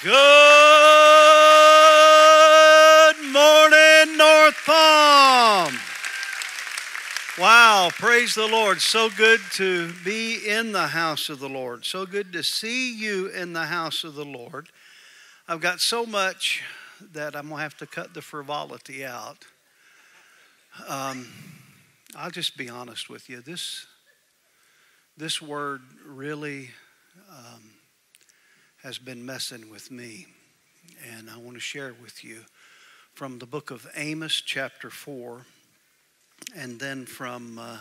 Good morning, North Palm. Wow, praise the Lord. So good to be in the house of the Lord. So good to see you in the house of the Lord. I've got so much that I'm going to have to cut the frivolity out. Um, I'll just be honest with you. This, this word really um, has been messing with me. And I want to share with you from the book of Amos, chapter 4, and then from uh,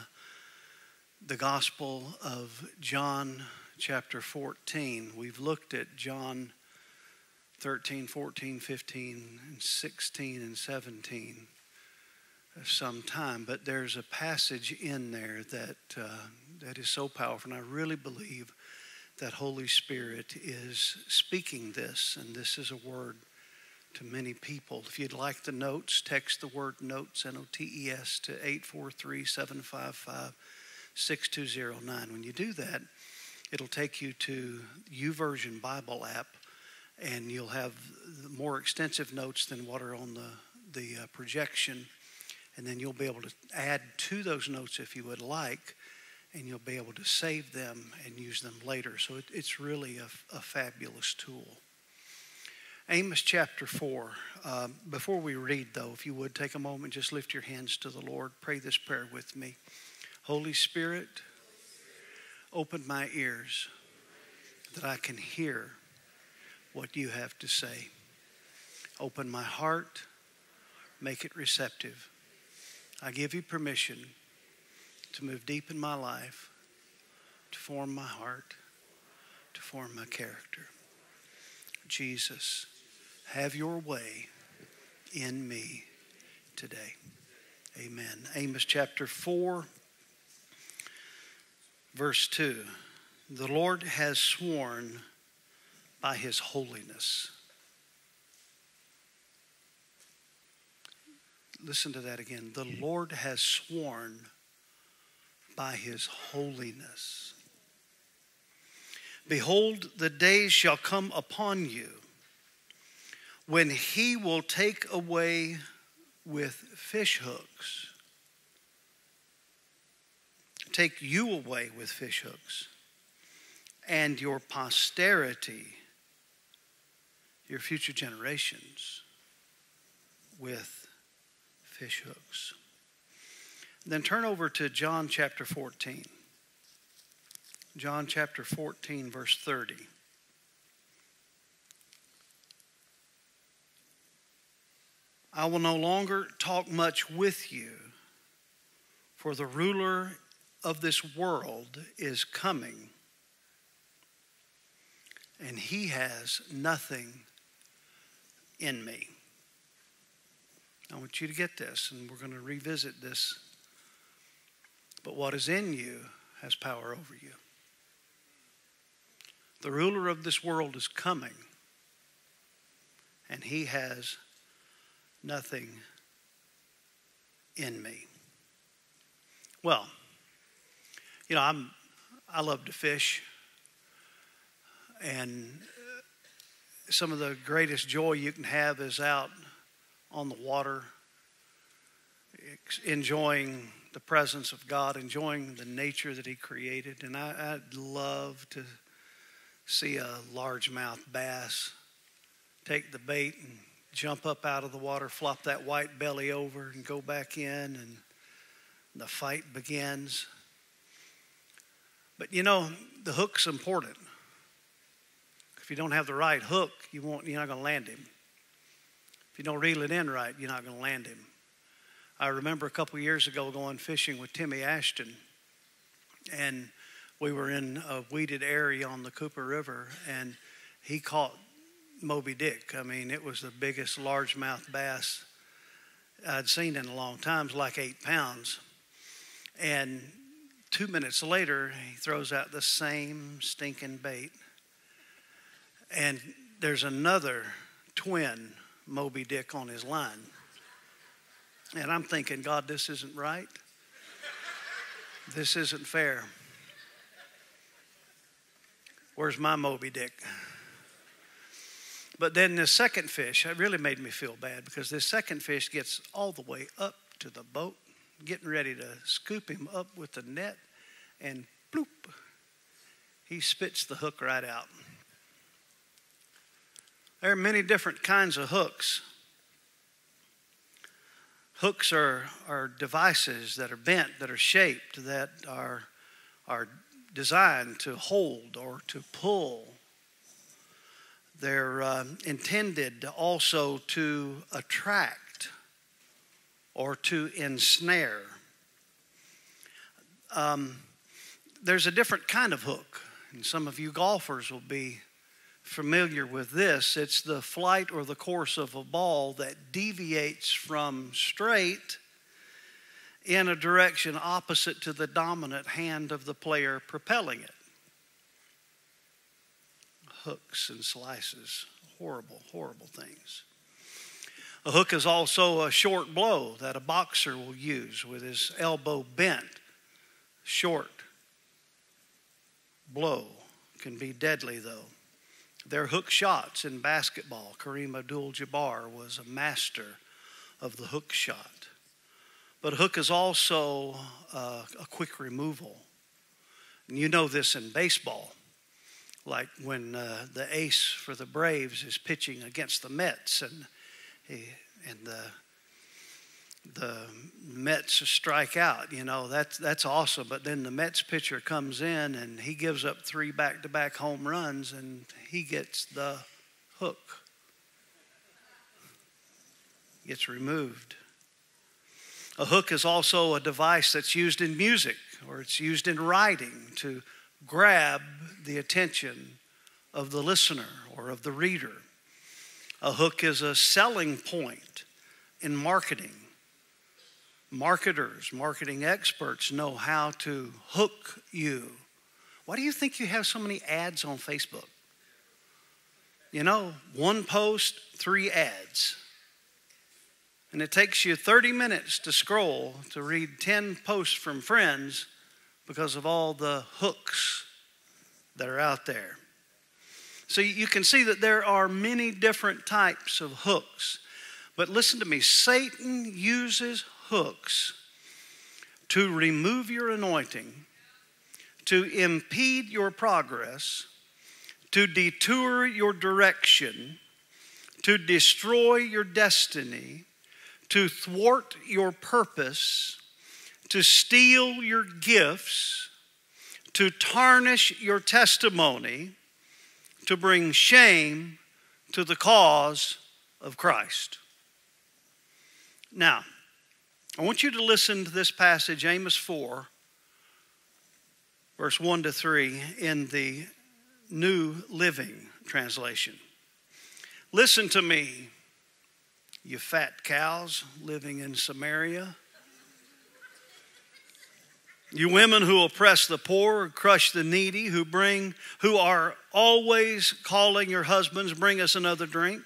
the Gospel of John, chapter 14. We've looked at John 13, 14, 15, and 16, and 17 some time, but there's a passage in there that uh, that is so powerful, and I really believe that Holy Spirit is speaking this, and this is a word to many people. If you'd like the notes, text the word notes, N O T E S, to 843 755 6209. When you do that, it'll take you to YouVersion Bible app, and you'll have more extensive notes than what are on the, the uh, projection. And then you'll be able to add to those notes if you would like and you'll be able to save them and use them later. So it, it's really a, a, fabulous tool. Amos chapter 4. Um, before we read, though, if you would take a moment, just lift your hands to the Lord. Pray this prayer with me. Holy Spirit, open my ears that I can hear what you have to say. Open my heart, make it receptive. I give you permission to move deep in my life, to form my heart, to form my character. Jesus, have your way in me today. Amen. Amos chapter 4, verse 2. The Lord has sworn by his holiness. Listen to that again. The Lord has sworn by his holiness. Behold, the days shall come upon you when he will take away with fish hooks, take you away with fish hooks, and your posterity, your future generations, with fish hooks. Then turn over to John chapter 14. John chapter 14, verse 30. I will no longer talk much with you, for the ruler of this world is coming, and he has nothing in me. I want you to get this, and we're going to revisit this but what is in you has power over you. The ruler of this world is coming, and he has nothing in me. Well, you know, I'm I love to fish, and some of the greatest joy you can have is out on the water, enjoying the presence of God, enjoying the nature that He created. And I, would love to see a largemouth bass take the bait and jump up out of the water, flop that white belly over, and go back in, and the fight begins. But you know, the hook's important. If you don't have the right hook, you won't, you're not going to land him. If you don't reel it in right, you're not going to land him. I remember a couple years ago going fishing with Timmy Ashton, and we were in a weeded area on the Cooper River, and he caught Moby Dick. I mean, it was the biggest largemouth bass I'd seen in a long time. Like eight pounds. And two minutes later, he throws out the same stinking bait. And there's another twin Moby Dick on his line. And I'm thinking, God, this isn't right. This isn't fair. Where's my Moby Dick? But then this second fish, it really made me feel bad because this second fish gets all the way up to the boat, getting ready to scoop him up with the net, and bloop, he spits the hook right out. There are many different kinds of hooks. Hooks are, are devices that are bent, that are shaped, that are, are designed to hold or to pull. They're uh, intended also to attract or to ensnare. Um, there's a different kind of hook, and some of you golfers will be familiar with this. It's the flight or the course of a ball that deviates from straight in a direction opposite to the dominant hand of the player propelling it. Hooks and slices, horrible, horrible things. A hook is also a short blow that a boxer will use with his elbow bent. Short blow can be deadly, though. Their hook shots in basketball. Kareem Abdul Jabbar was a master of the hook shot. But hook is also uh, a quick removal. And you know this in baseball. Like when uh, the ace for the Braves is pitching against the Mets and, he, and the the Mets strike out. You know, that's, that's awesome. But then the Mets pitcher comes in and he gives up three back to back home runs and he gets the hook, gets removed. A hook is also a device that's used in music or it's used in writing to grab the attention of the listener or of the reader. A hook is a selling point in marketing marketers, marketing experts know how to hook you. Why do you think you have so many ads on Facebook? You know, one post, three ads. And it takes you 30 minutes to scroll to read 10 posts from friends because of all the hooks that are out there. So you can see that there are many different types of hooks. But listen to me Satan uses hooks to remove your anointing, to impede your progress, to detour your direction, to destroy your destiny, to thwart your purpose, to steal your gifts, to tarnish your testimony, to bring shame to the cause of Christ. Now, I want you to listen to this passage, Amos 4, verse 1 to 3, in the New Living Translation. Listen to me, you fat cows living in Samaria. You women who oppress the poor, crush the needy, who bring who are always calling your husbands, bring us another drink.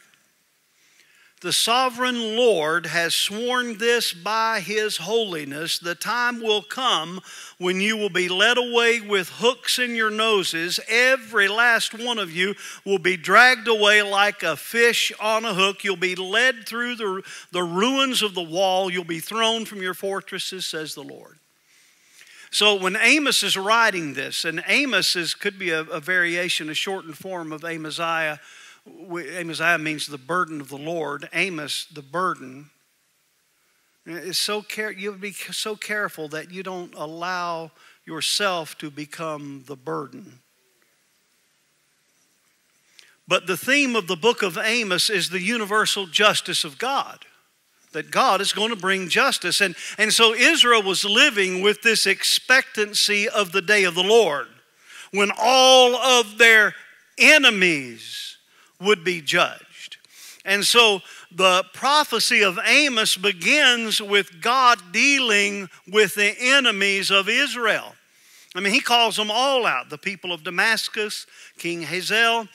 The sovereign Lord has sworn this by his holiness. The time will come when you will be led away with hooks in your noses. Every last one of you will be dragged away like a fish on a hook. You'll be led through the, the ruins of the wall. You'll be thrown from your fortresses, says the Lord. So when Amos is writing this, and Amos is, could be a, a variation, a shortened form of Amaziah Amaziah means the burden of the Lord. Amos, the burden. Is so care, you be so careful that you don't allow yourself to become the burden. But the theme of the book of Amos is the universal justice of God. That God is going to bring justice. And, and so Israel was living with this expectancy of the day of the Lord when all of their enemies would be judged. And so the prophecy of Amos begins with God dealing with the enemies of Israel. I mean, he calls them all out the people of Damascus, King Hazael,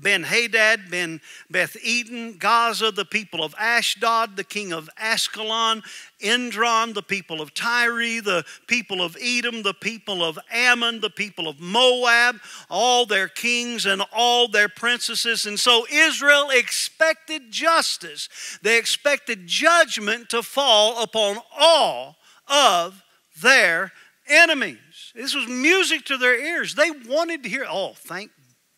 Ben Hadad, Ben Beth Eden, Gaza, the people of Ashdod, the king of Askelon, Ekron, the people of Tyre, the people of Edom, the people of Ammon, the people of Moab, all their kings and all their princesses. And so Israel expected justice. They expected judgment to fall upon all of their enemies. This was music to their ears. They wanted to hear, oh, thank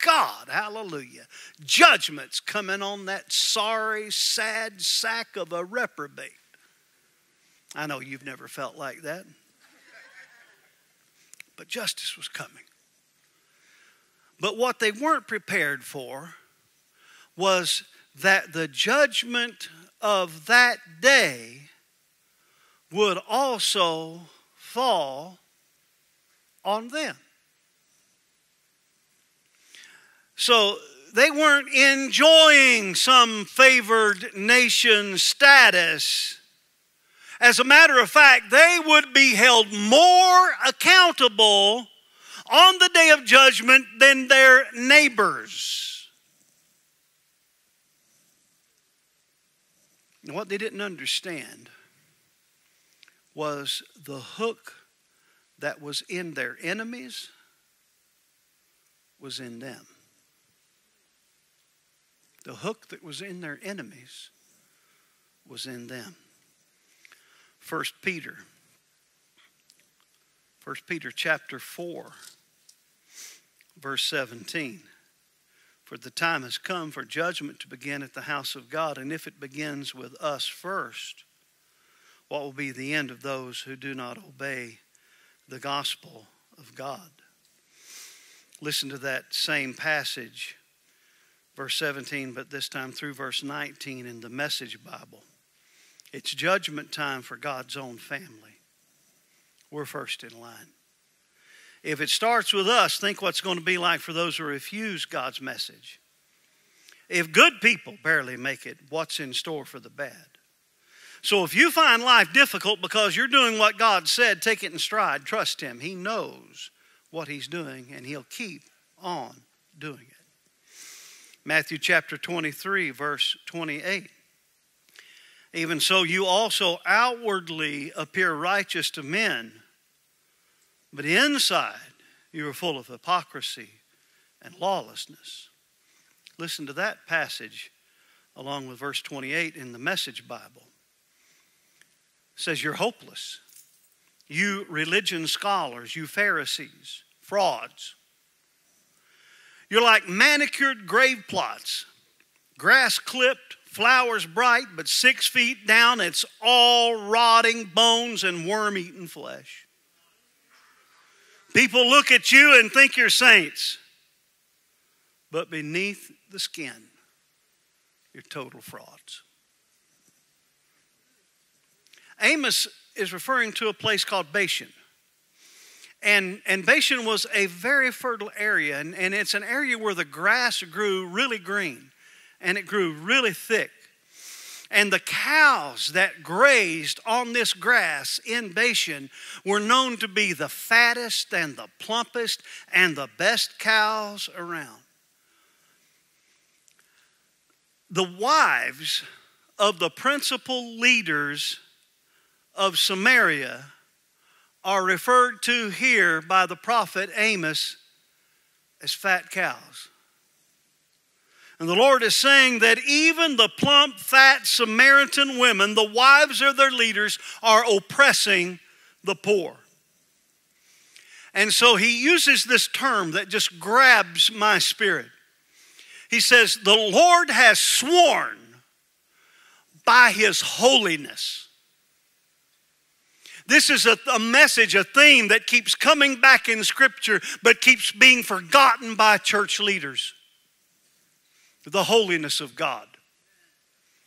God, hallelujah. Judgment's coming on that sorry, sad sack of a reprobate. I know you've never felt like that. But justice was coming. But what they weren't prepared for was that the judgment of that day would also fall on them. So they weren't enjoying some favored nation status. As a matter of fact, they would be held more accountable on the day of judgment than their neighbors. And what they didn't understand was the hook that was in their enemies was in them. The hook that was in their enemies was in them. First Peter. First Peter chapter 4 verse 17. For the time has come for judgment to begin at the house of God, and if it begins with us first, what will be the end of those who do not obey the gospel of God? Listen to that same passage verse 17, but this time through verse 19 in the Message Bible. It's judgment time for God's own family. We're first in line. If it starts with us, think what's going to be like for those who refuse God's message. If good people barely make it, what's in store for the bad? So if you find life difficult because you're doing what God said, take it in stride. Trust Him. He knows what He's doing, and He'll keep on doing it. Matthew chapter 23, verse 28. Even so, you also outwardly appear righteous to men, but inside you are full of hypocrisy and lawlessness. Listen to that passage along with verse 28 in the Message Bible. It says, You're hopeless. You religion scholars, you Pharisees, frauds. You're like manicured grave plots, grass clipped, flowers bright, but six feet down, it's all rotting bones and worm eaten flesh. People look at you and think you're saints, but beneath the skin, you're total frauds. Amos is referring to a place called Bashan. And, and Bashan was a very fertile area, and, and it's an area where the grass grew really green and it grew really thick. And the cows that grazed on this grass in Bashan were known to be the fattest and the plumpest and the best cows around. The wives of the principal leaders of Samaria are referred to here by the prophet Amos as fat cows. And the Lord is saying that even the plump, fat Samaritan women, the wives of their leaders, are oppressing the poor. And so he uses this term that just grabs my spirit. He says, The Lord has sworn by his holiness this is a, a, message, a theme that keeps coming back in Scripture, but keeps being forgotten by church leaders. The holiness of God.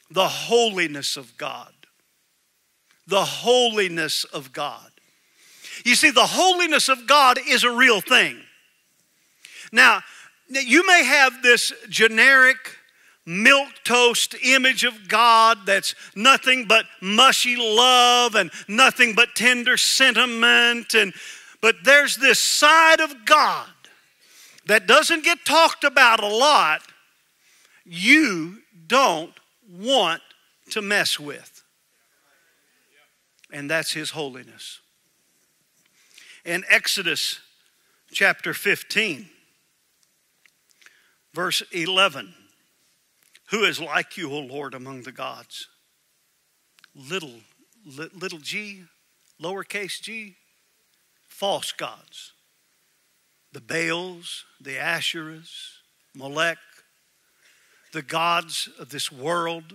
The holiness of God. The holiness of God. You see, the holiness of God is a real thing. Now, you may have this generic milk toast image of God that's nothing but mushy love and nothing but tender sentiment and but there's this side of God that doesn't get talked about a lot you don't want to mess with. And that's His holiness. In Exodus chapter 15, verse 11, who is like you, O Lord, among the gods? Little, li- little g, lowercase g, false gods. The Baals, the Asherahs, Molech, the gods of this world,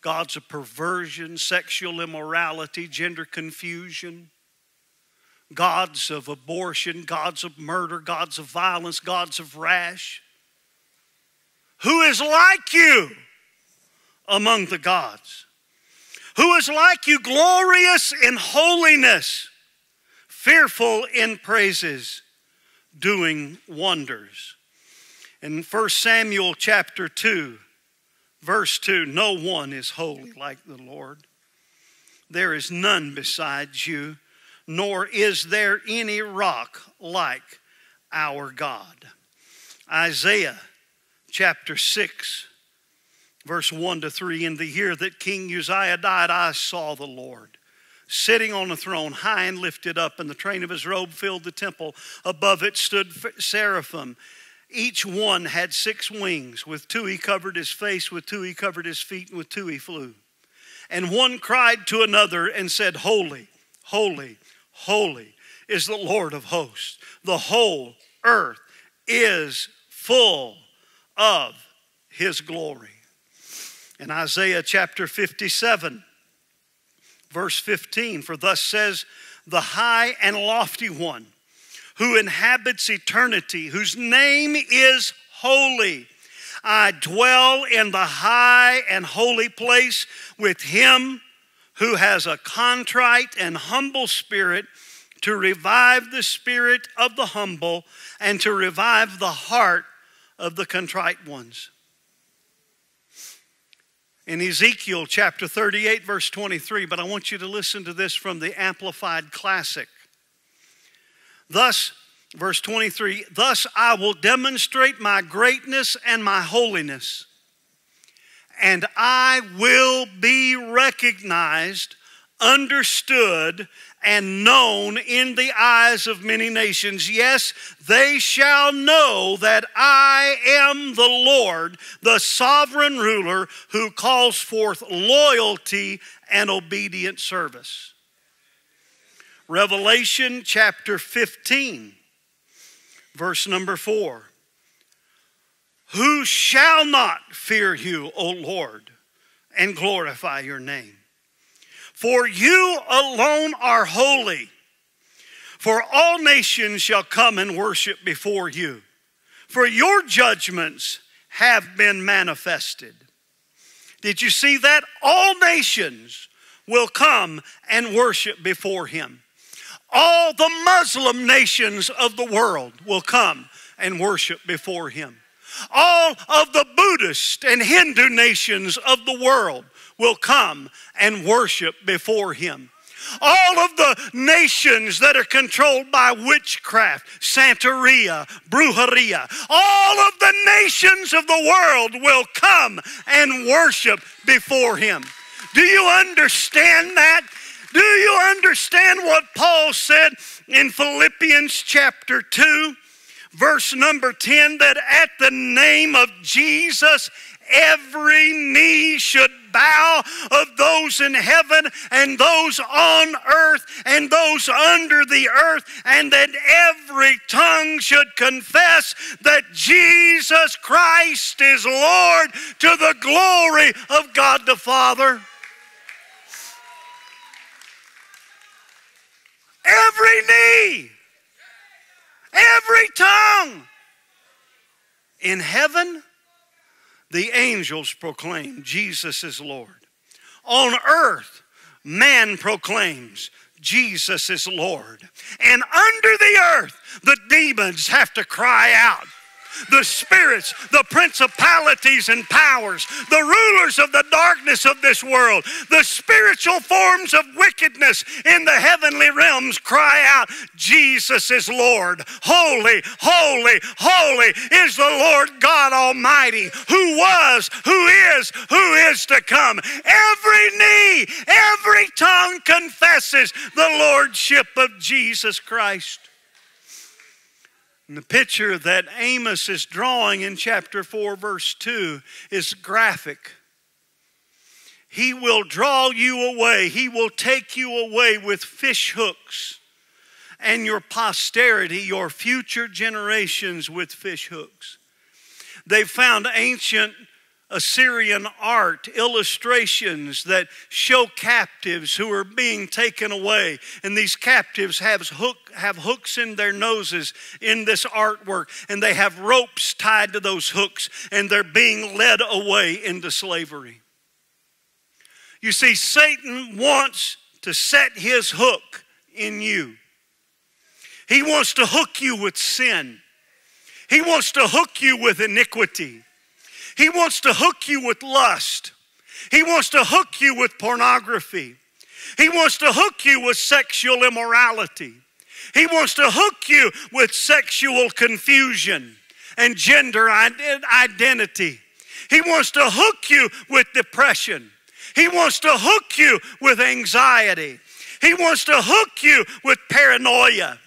gods of perversion, sexual immorality, gender confusion, gods of abortion, gods of murder, gods of violence, gods of rash. Who is like you among the gods? Who is like you, glorious in holiness, fearful in praises, doing wonders? In 1 Samuel chapter 2, verse 2 No one is holy like the Lord. There is none besides you, nor is there any rock like our God. Isaiah chapter 6, verse 1 to 3 In the year that King Uzziah died, I saw the Lord sitting on a throne, high and lifted up, and the train of his robe filled the temple. Above it stood seraphim. Each one had six wings. With two he covered his face, with two he covered his feet, and with two he flew. And one cried to another and said, Holy, holy, holy is the Lord of hosts. The whole earth is full of his glory. In Isaiah chapter 57, verse 15, for thus says the high and lofty one who inhabits eternity, whose name is holy. I dwell in the high and holy place with him who has a contrite and humble spirit to revive the spirit of the humble and to revive the heart of the contrite ones. In Ezekiel chapter 38, verse 23, but I want you to listen to this from the Amplified Classic. Thus, verse 23, thus I will demonstrate my greatness and my holiness, and I will be recognized, understood, and known in the eyes of many nations. Yes, they shall know that I am the Lord, the sovereign ruler who calls forth loyalty and obedient service. Revelation chapter 15, verse number 4. Who shall not fear you, O Lord, and glorify your name? For you alone are holy. For all nations shall come and worship before you. For your judgments have been manifested. Did you see that? All nations will come and worship before him. All the Muslim nations of the world will come and worship before him. All of the Buddhist and Hindu nations of the world will come and worship before him. All of the nations that are controlled by witchcraft, Santeria, Brujeria, all of the nations of the world will come and worship before him. Do you understand that? Do you understand what Paul said in Philippians chapter 2, verse number 10 that at the name of Jesus, every knee should bow of those in heaven and those on earth and those under the earth, and that every tongue should confess that Jesus Christ is Lord to the glory of God the Father. Every knee, every tongue in heaven the angels proclaim Jesus is Lord. On earth, man proclaims Jesus is Lord. And under the earth, the demons have to cry out the spirits, the principalities and powers, the rulers of the darkness of this world, the spiritual forms of wickedness in the heavenly realms cry out, Jesus is Lord. Holy, holy, holy is the Lord God Almighty, who was, who is, who is to come. Every knee, every tongue confesses the Lordship of Jesus Christ. And the picture that Amos is drawing in chapter 4, verse 2 is graphic. He will draw you away, He will take you away with fish hooks, and your posterity, your future generations, with fish hooks. They found ancient Assyrian art, illustrations that show captives who are being taken away. And these captives have, hook, have hooks in their noses in this artwork, and they have ropes tied to those hooks, and they're being led away into slavery. You see, Satan wants to set his hook in you. He wants to hook you with sin. He wants to hook you with iniquity. He wants to hook you with lust. He wants to hook you with pornography. He wants to hook you with sexual immorality. He wants to hook you with sexual confusion and gender identity. He wants to hook you with depression. He wants to hook you with anxiety. He wants to hook you with paranoia.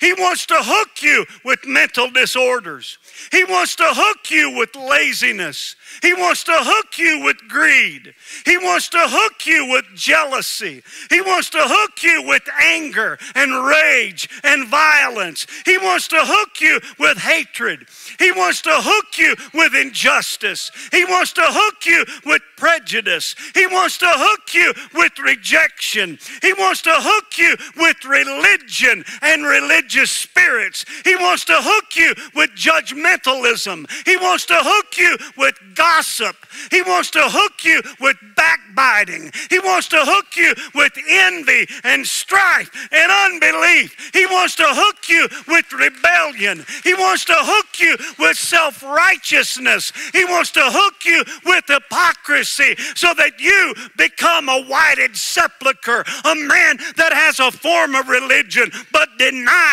He wants to hook you with mental disorders. He wants to hook you with laziness. He wants to hook you with greed. He wants to hook you with jealousy. He wants to hook you with anger and rage and violence. He wants to hook you with hatred. He wants to hook you with injustice. He wants to hook you with prejudice. He wants to hook you with rejection. He wants to hook you with religion and religious spirits. He wants to hook you with judgmentalism. He wants to hook you with gossip. He wants to hook you with backbiting. He wants to hook you with envy and strife and unbelief. He wants to hook you with rebellion. He wants to hook you with self righteousness. He wants to hook you with hypocrisy so that you become a whited sepulchre, a man that has a form of religion but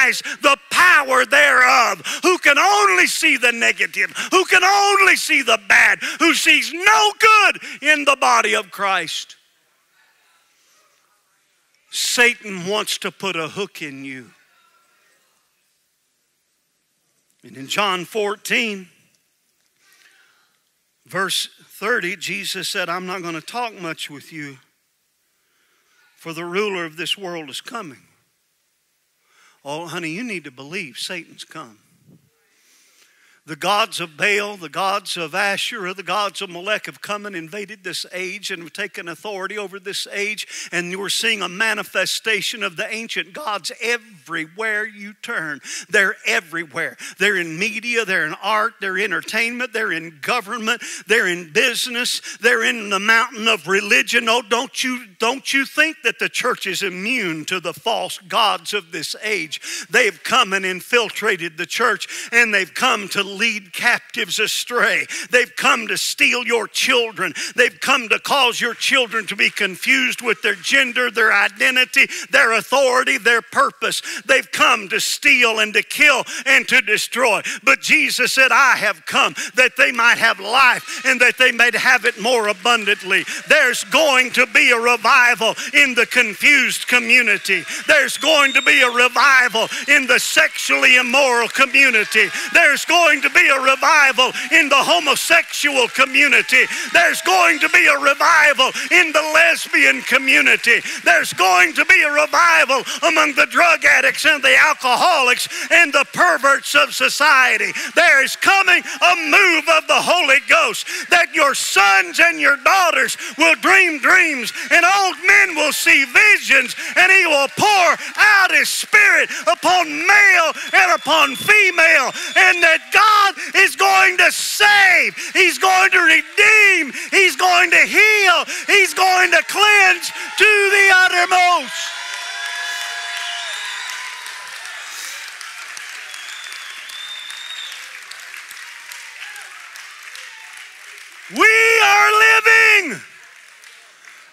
denies the power thereof, who can only see the negative, who can only see the bad, who sees no good in the body of Christ. Satan wants to put a hook in you. And in John 14, verse 30, Jesus said, I'm not going to talk much with you, for the ruler of this world is coming. Oh, honey, you need to believe Satan's come the gods of Baal, the gods of Asherah, the gods of Molech have come and invaded this age and have taken authority over this age. And we're seeing a manifestation of the ancient gods everywhere you turn. They're everywhere. They're in media, they're in art, they're in entertainment, they're in government, they're in business, they're in the mountain of religion. Oh, don't you, don't you think that the church is immune to the false gods of this age? They've come and infiltrated the church and they've come to lead captives astray. They've come to steal your children. They've come to cause your children to be confused with their gender, their identity, their authority, their purpose. They've come to steal and to kill and to destroy. But Jesus said, I have come that they might have life and that they may have it more abundantly. There's going to be a revival in the confused community. There's going to be a revival in the sexually immoral community. There's going to be a revival in the homosexual community. There's going to be a revival in the lesbian community. There's going to be a revival among the drug addicts and the alcoholics and the perverts of society. There is coming a move of the Holy Ghost that your sons and your daughters will dream dreams and old men will see visions and he will pour out his spirit upon male and upon female and that God God is going to save, He's going to redeem, He's going to heal, He's going to cleanse to the uttermost. We are living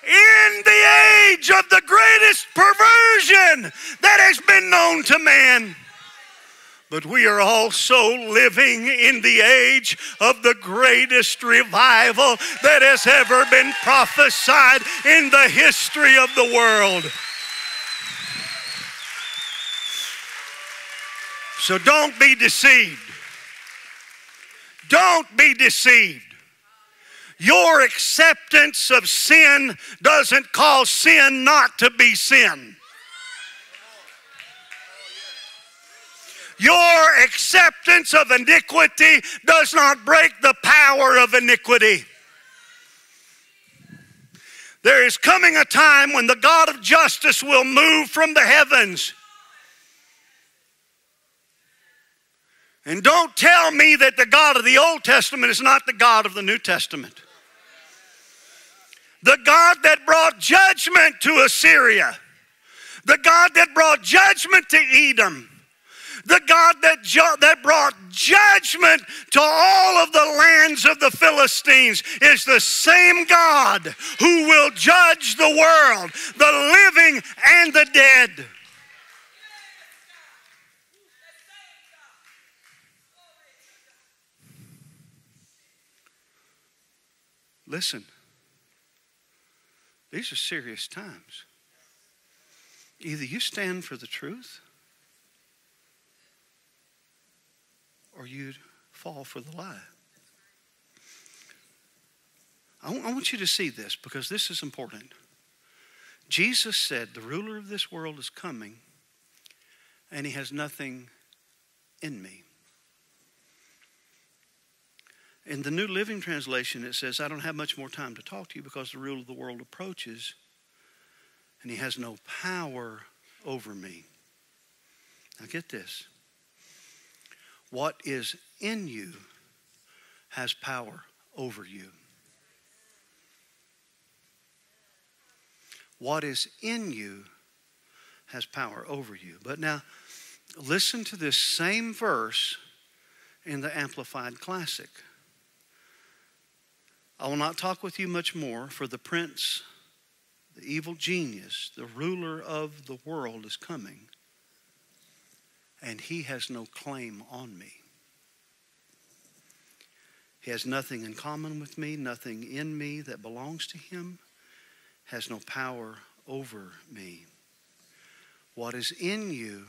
in the age of the greatest perversion that has been known to man. But we are also living in the age of the greatest revival that has ever been prophesied in the history of the world. So don't be deceived. Don't be deceived. Your acceptance of sin doesn't cause sin not to be sin. Your acceptance of iniquity does not break the power of iniquity. There is coming a time when the God of justice will move from the heavens. And don't tell me that the God of the Old Testament is not the God of the New Testament. The God that brought judgment to Assyria, the God that brought judgment to Edom, the God that, ju- that brought judgment to all of the lands of the Philistines is the same God who will judge the world, the living and the dead. Listen, these are serious times. Either you stand for the truth or you'd fall for the lie. I want you to see this because this is important. Jesus said, The ruler of this world is coming, and he has nothing in me. In the New Living Translation, it says, I don't have much more time to talk to you because the ruler of the world approaches, and he has no power over me. Now, get this. What is in you has power over you. What is in you has power over you. But now, listen to this same verse in the Amplified Classic. I will not talk with you much more, for the prince, the evil genius, the ruler of the world is coming and he has no claim on me. He has nothing in common with me, nothing in me that belongs to him, has no power over me. What is in you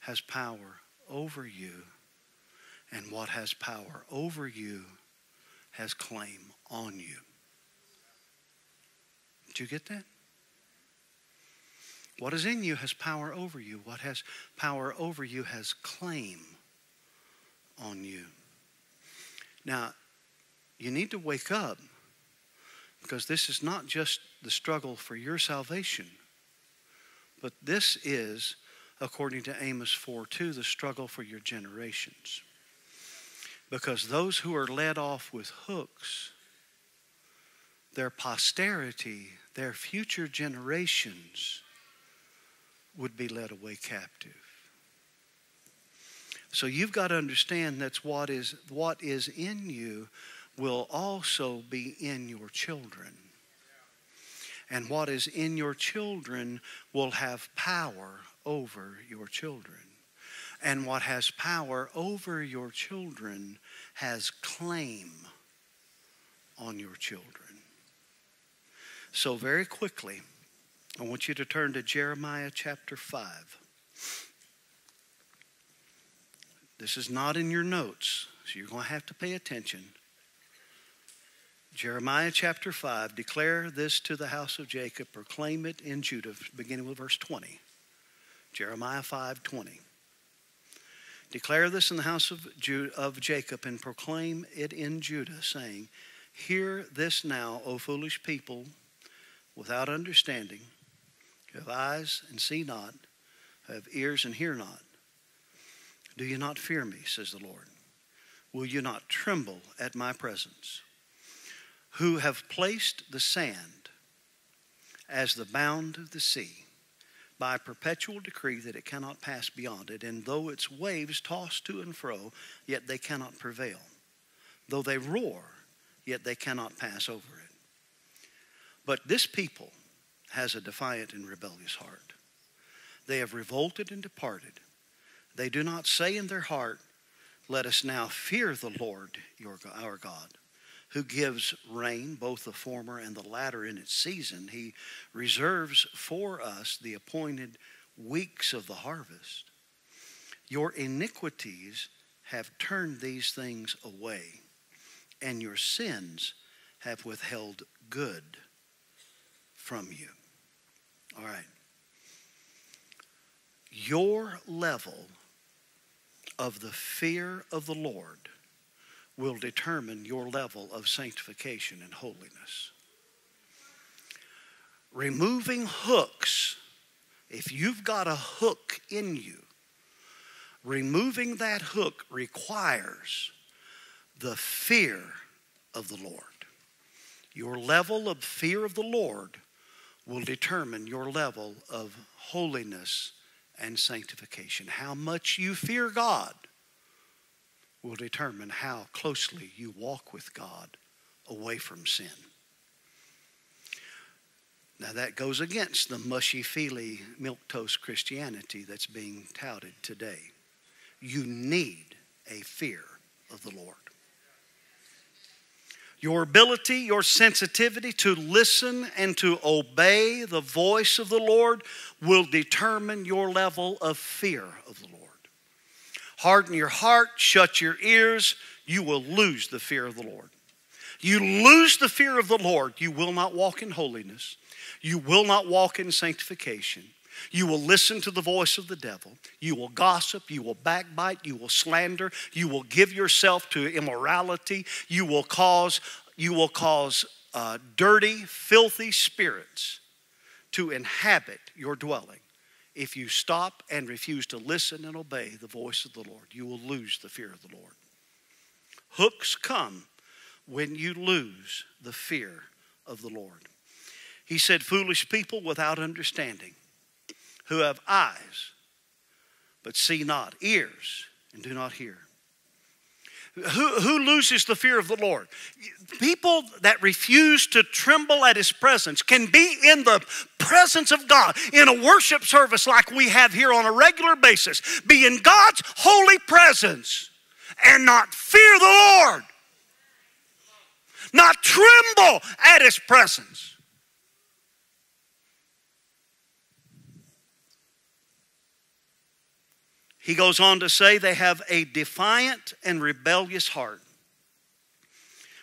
has power over you, and what has power over you has claim on you. Did you get that? What is in you has power over you. What has power over you has claim on you. Now, you need to wake up because this is not just the struggle for your salvation, but this is, according to Amos 4 2, the struggle for your generations. Because those who are led off with hooks, their posterity, their future generations, would be led away captive. So you've got to understand that's what is what is in you will also be in your children. And what is in your children will have power over your children. And what has power over your children has claim on your children. So, very quickly, I want you to turn to Jeremiah chapter 5. This is not in your notes, so you're going to have to pay attention. Jeremiah chapter 5 Declare this to the house of Jacob, proclaim it in Judah, beginning with verse 20. Jeremiah 5 20. Declare this in the house of, Judah, of Jacob and proclaim it in Judah, saying, Hear this now, O foolish people, without understanding have eyes and see not, have ears and hear not. Do you not fear me, says the Lord? Will you not tremble at my presence? Who have placed the sand as the bound of the sea by perpetual decree that it cannot pass beyond it, and though its waves toss to and fro, yet they cannot prevail. Though they roar, yet they cannot pass over it. But this people has a defiant and rebellious heart. They have revolted and departed. They do not say in their heart, Let us now fear the Lord your, our God, who gives rain, both the former and the latter in its season. He reserves for us the appointed weeks of the harvest. Your iniquities have turned these things away, and your sins have withheld good from you. All right. Your level of the fear of the Lord will determine your level of sanctification and holiness. Removing hooks, if you've got a hook in you, removing that hook requires the fear of the Lord. Your level of fear of the Lord will determine your level of holiness and sanctification. How much you fear God will determine how closely you walk with God away from sin. Now, that goes against the mushy feely milquetoast Christianity that's being touted today. You need a fear of the Lord. Your ability, your sensitivity to listen and to obey the voice of the Lord will determine your level of fear of the Lord. Harden your heart, shut your ears, you will lose the fear of the Lord. You lose the fear of the Lord, you will not walk in holiness. You will not walk in sanctification. You will listen to the voice of the devil. You will gossip. You will backbite. You will slander. You will give yourself to immorality. You will cause, you will cause uh, dirty, filthy spirits to inhabit your dwelling. If you stop and refuse to listen and obey the voice of the Lord, you will lose the fear of the Lord. Hooks come when you lose the fear of the Lord. He said, Foolish people without understanding who have eyes but see not, ears and do not hear. Who, who loses the fear of the Lord? People that refuse to tremble at His presence can be in the presence of God in a worship service like we have here on a regular basis, be in God's holy presence and not fear the Lord, not tremble at His presence. He goes on to say they have a defiant and rebellious heart,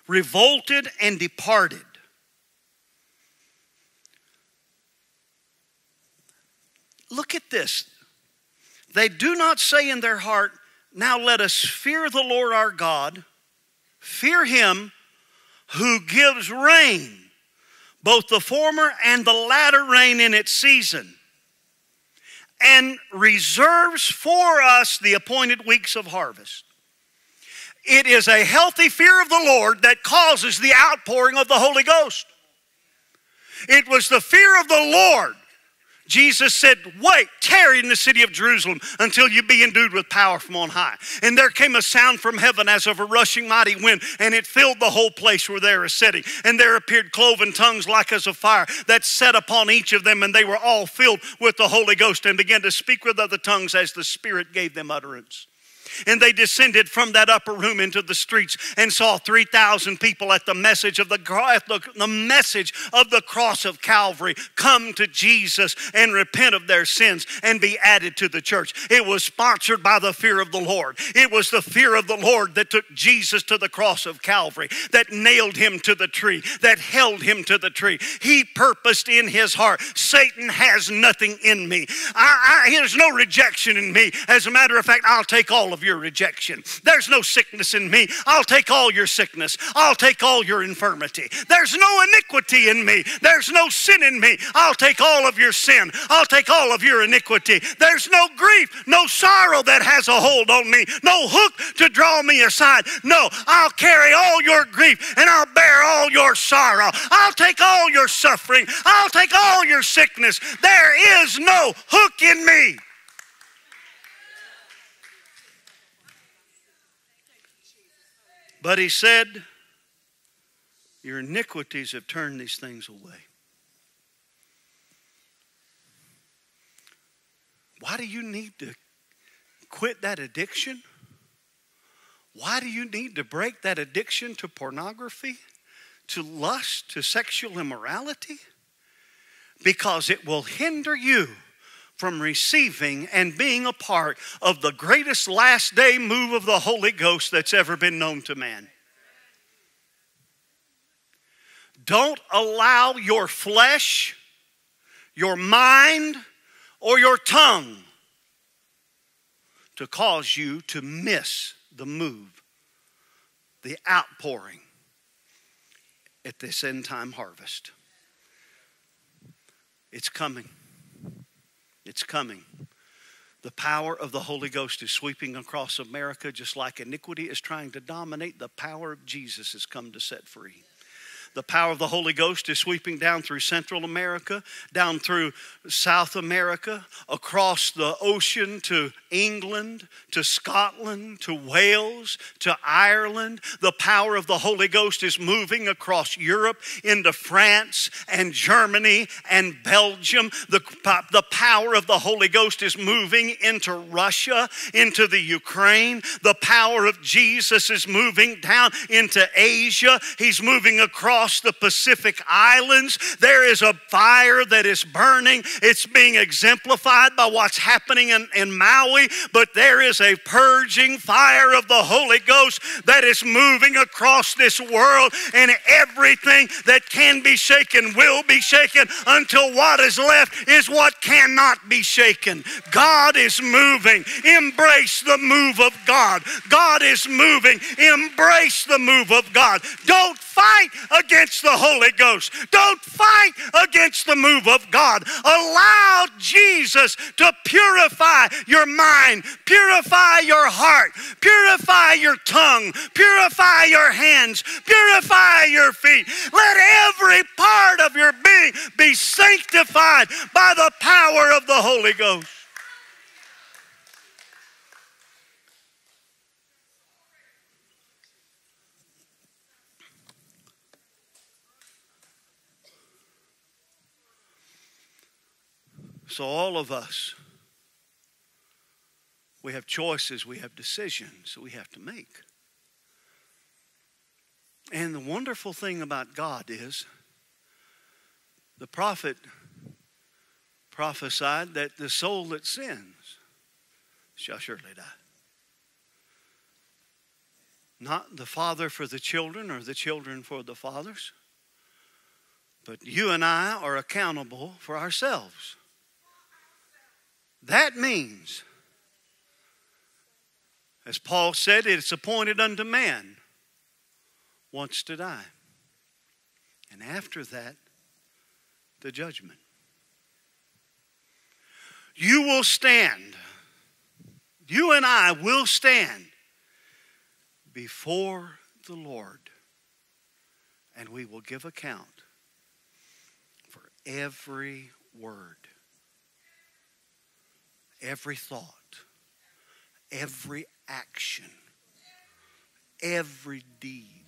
revolted and departed. Look at this. They do not say in their heart, Now let us fear the Lord our God, fear him who gives rain, both the former and the latter rain in its season and reserves for us the appointed weeks of harvest. It is a healthy fear of the Lord that causes the outpouring of the Holy Ghost. It was the fear of the Lord Jesus said, Wait, tarry in the city of Jerusalem until you be endued with power from on high. And there came a sound from heaven as of a rushing mighty wind, and it filled the whole place where they were sitting. And there appeared cloven tongues like as of fire that set upon each of them, and they were all filled with the Holy Ghost and began to speak with other tongues as the Spirit gave them utterance. And they descended from that upper room into the streets and saw 3,000 people at the message of the, the message of the cross of Calvary come to Jesus and repent of their sins and be added to the church. It was sponsored by the fear of the Lord. It was the fear of the Lord that took Jesus to the cross of Calvary, that nailed him to the tree, that held him to the tree. He purposed in his heart, Satan has nothing in me. I, I, there's no rejection in me. As a matter of fact, I'll take all of your rejection. There's no sickness in me. I'll take all your sickness. I'll take all your infirmity. There's no iniquity in me. There's no sin in me. I'll take all of your sin. I'll take all of your iniquity. There's no grief, no sorrow that has a hold on me, no hook to draw me aside. No, I'll carry all your grief and I'll bear all your sorrow. I'll take all your suffering. I'll take all your sickness. There is no hook in me. But he said, Your iniquities have turned these things away. Why do you need to quit that addiction? Why do you need to break that addiction to pornography, to lust, to sexual immorality? Because it will hinder you from receiving and being a part of the greatest last day move of the Holy Ghost that's ever been known to man. Don't allow your flesh, your mind, or your tongue to cause you to miss the move, the outpouring at this end time harvest. It's coming. It's coming. The power of the Holy Ghost is sweeping across America just like iniquity is trying to dominate. The power of Jesus has come to set free. The power of the Holy Ghost is sweeping down through Central America, down through South America, across the ocean to England, to Scotland, to Wales, to Ireland. The power of the Holy Ghost is moving across Europe into France and Germany and Belgium. The, the power of the Holy Ghost is moving into Russia, into the Ukraine. The power of Jesus is moving down into Asia. He's moving across across the Pacific Islands. There is a fire that is burning. It's being exemplified by what's happening in, in Maui, but there is a purging fire of the Holy Ghost that is moving across this world, and everything that can be shaken will be shaken until what is left is what cannot be shaken. God is moving. Embrace the move of God. God is moving. Embrace the move of God. Don't fight against the Holy Ghost. Don't fight against the move of God. Allow Jesus to purify your mind, purify your heart, purify your tongue, purify your hands, purify your feet. Let every part of your being be sanctified by the power of the Holy Ghost. So, all of us, we have choices, we have decisions that we have to make. And the wonderful thing about God is the prophet prophesied that the soul that sins shall surely die. Not the father for the children or the children for the fathers, but you and I are accountable for ourselves. That means, as Paul said, it's appointed unto man once to die. And after that, the judgment. You will stand. You and I will stand before the Lord, and we will give account for every word every thought, every action, every deed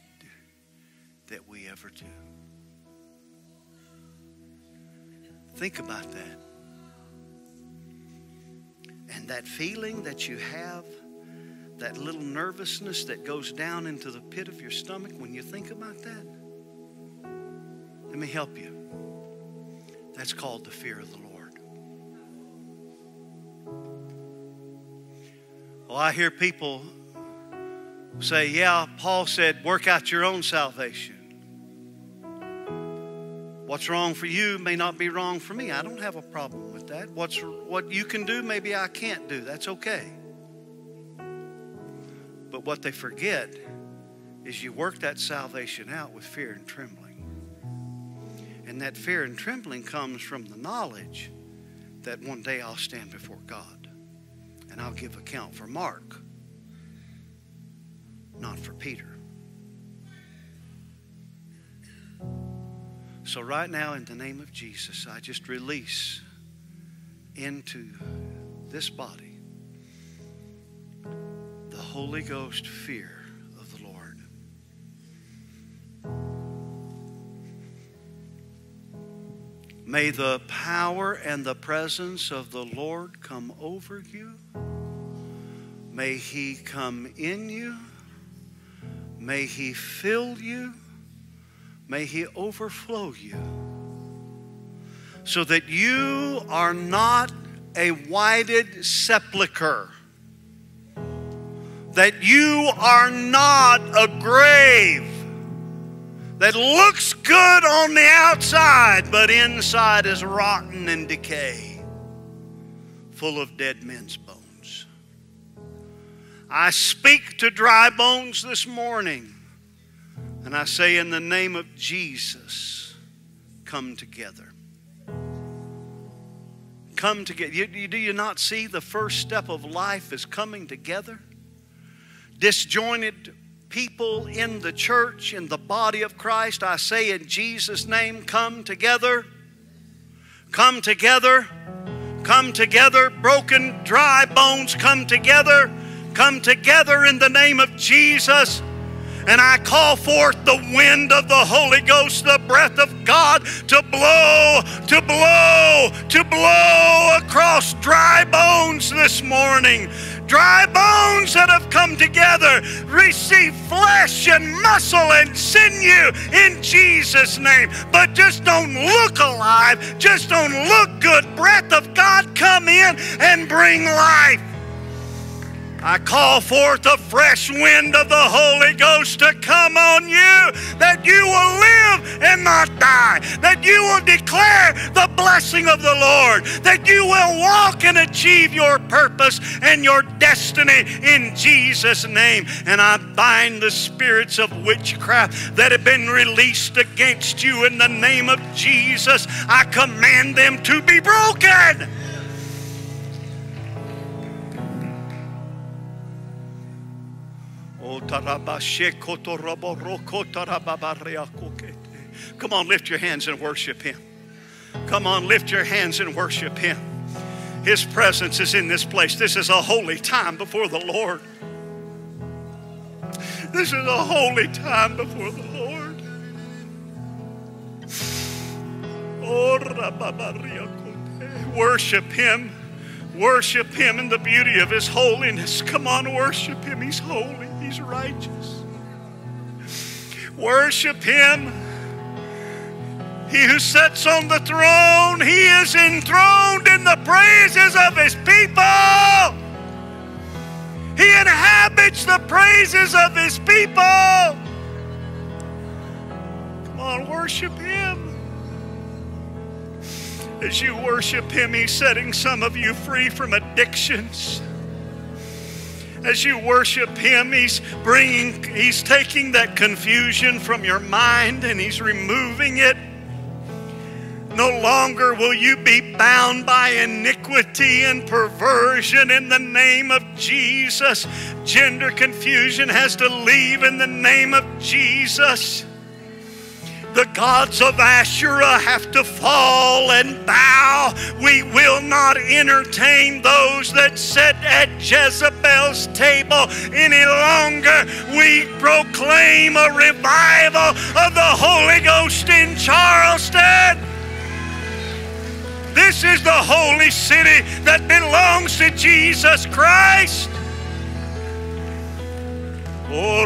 that we ever do. Think about that. And that feeling that you have, that little nervousness that goes down into the pit of your stomach when you think about that, let me help you. That's called the fear of the Lord. Well, I hear people say, yeah, Paul said, work out your own salvation. What's wrong for you may not be wrong for me. I don't have a problem with that. What's, what you can do, maybe I can't do. That's okay. But what they forget is you work that salvation out with fear and trembling. And that fear and trembling comes from the knowledge that one day I'll stand before God I'll give account for Mark, not for Peter. So, right now, in the name of Jesus, I just release into this body the Holy Ghost fear of the Lord. May the power and the presence of the Lord come over you. May He come in you. May He fill you. May He overflow you. So that you are not a whited sepulchre. That you are not a grave that looks good on the outside, but inside is rotten and decay, full of dead men's bones. I speak to dry bones this morning, and I say, in the name of Jesus, come together. Come together. You, you, do you not see the first step of life is coming together? Disjointed people in the church, in the body of Christ, I say in Jesus' name, come together. Come together. Come together. Broken, dry bones come together. Come together in the name of Jesus. And I call forth the wind of the Holy Ghost, the breath of God, to blow, to blow, to blow across dry bones this morning dry bones that have come together receive flesh and muscle and sinew in Jesus' name. But just don't look alive, just don't look good. Breath of God, come in and bring life. I call forth the fresh wind of the Holy Ghost to come on you, that you will live and not die, that you will declare the blessing of the Lord, that you will walk and achieve your purpose and your destiny in Jesus' name. And I bind the spirits of witchcraft that have been released against you in the name of Jesus. I command them to be broken. Come on, lift your hands and worship Him. Come on, lift your hands and worship Him. His presence is in this place. This is a holy time before the Lord. This is a holy time before the Lord. Worship Him. Worship Him in the beauty of His holiness. Come on, worship Him. He's holy. He's righteous. Worship Him. He who sits on the throne, He is enthroned in the praises of His people. He inhabits the praises of His people. Come on, worship Him. As you worship Him, He's setting some of you free from addictions as you worship Him, He's bringing, He's taking that confusion from your mind and He's removing it. No longer will you be bound by iniquity and perversion in the name of Jesus. Gender confusion has to leave in the name of Jesus. The gods of Asherah have to fall and bow. We will not entertain those that sit at Jezebel's table any longer. We proclaim a revival of the Holy Ghost in Charleston. This is the holy city that belongs to Jesus Christ. Oh,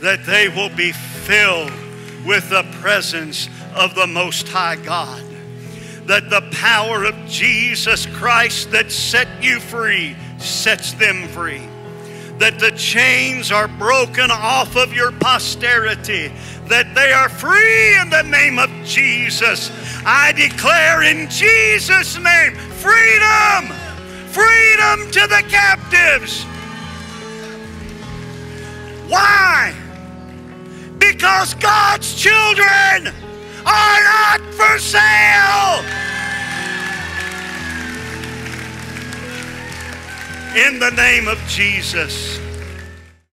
that they will be filled with the presence of the Most High God. That the power of Jesus Christ that set you free sets them free. That the chains are broken off of your posterity. That they are free in the name of Jesus. I declare in Jesus' name freedom! Freedom to the captives! Why? Because God's children are not for sale. In the name of Jesus.